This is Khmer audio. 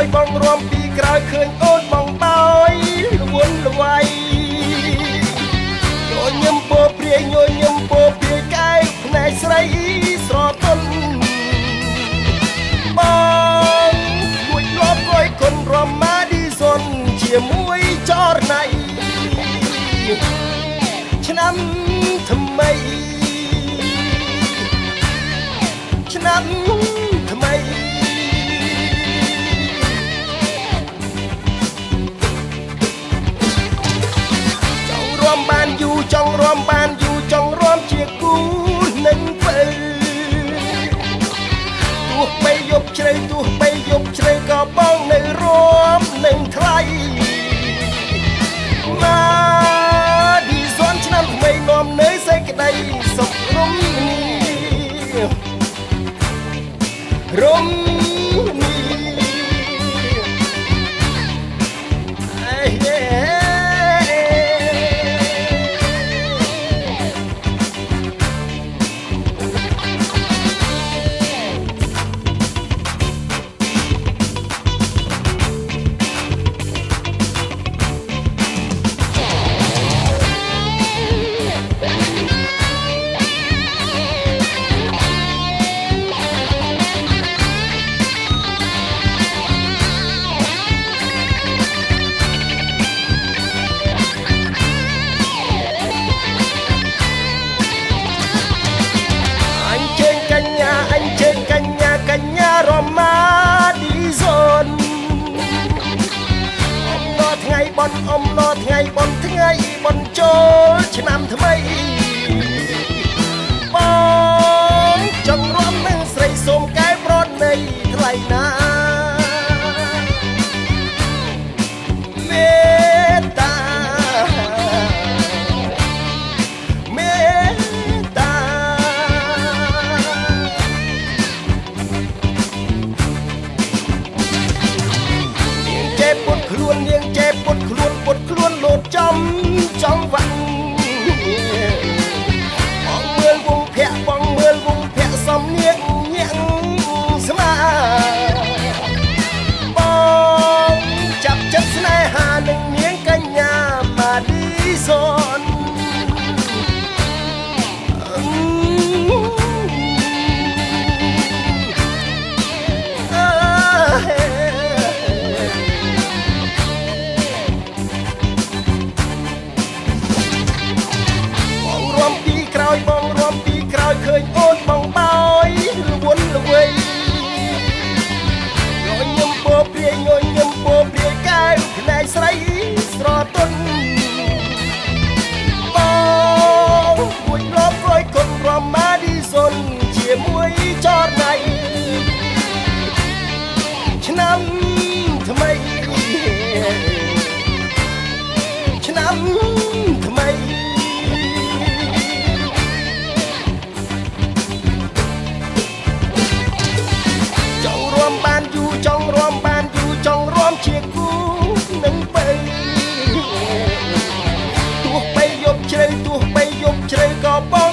រួមពីក្រោយឃើញអូនបងបោយលវន់លវៃញញឹមពោព្រាយញញឹមពោព្រាយកែវផ្នែកស្រីស្រទន់បងមួយលបគួយគុនរមម៉ាឌីសុនជាមួយចរណៃឆ្នាំថ្មី យូរចង់រួមបានយូរចង់រួមជាគូនឹងពើទោះបីយប់ជ្រៅទោះបីយប់ជ្រៅ នអំឡថ្ងៃបនថ្ងៃបនចូលឆ្នាំថ្មី ខ្លួននាងចេះពុតខ្លួនពុតខ្លួនលោតចំ I'll up on